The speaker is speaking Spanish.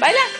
Baila.